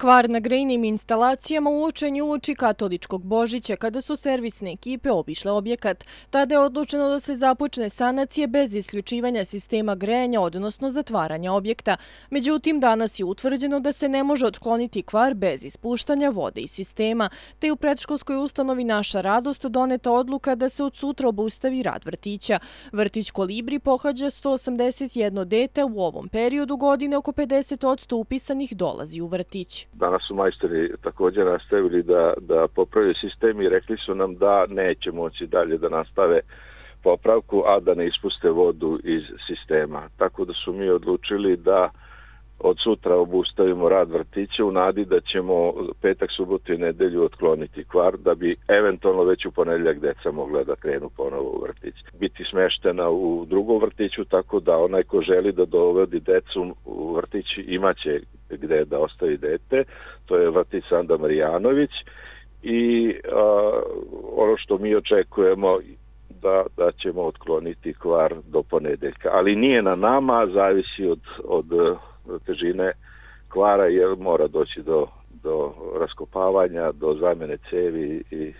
Kvar na grejnim instalacijama uočen je uoči katoličkog Božića kada su servisne ekipe obišle objekat. Tada je odlučeno da se započne sanacije bez isključivanja sistema grejanja, odnosno zatvaranja objekta. Međutim, danas je utvrđeno da se ne može otkloniti kvar bez ispuštanja vode iz sistema, te u predškolskoj ustanovi Naša radost doneta odluka da se od sutra obustavi rad vrtića. Vrtić Kolibri pohađa 181 dete, u ovom periodu godine oko 50 odsto upisanih dolazi u vrtić. Danas su majstori također nastavili da, da popravljaju sistem i rekli su nam da neće moći dalje da nastave popravku, a da ne ispuste vodu iz sistema. Tako da su mi odlučili da od sutra obustavimo rad vrtića u nadi da ćemo petak, subotu i nedelju otkloniti kvar da bi eventualno već u ponedljak deca mogla da krenu ponovo u vrtić. Biti smeštena u drugom vrtiću tako da onaj ko želi da dovodi decu u vrtić imaće gde da ostavi dete, to je vrtić Sanda Marijanović i a, ono što mi očekujemo da, da ćemo otkloniti kvar do ponedeljka. Ali nije na nama, zavisi od, od težine kvara jer mora doći do, do raskopavanja, do zamene cevi i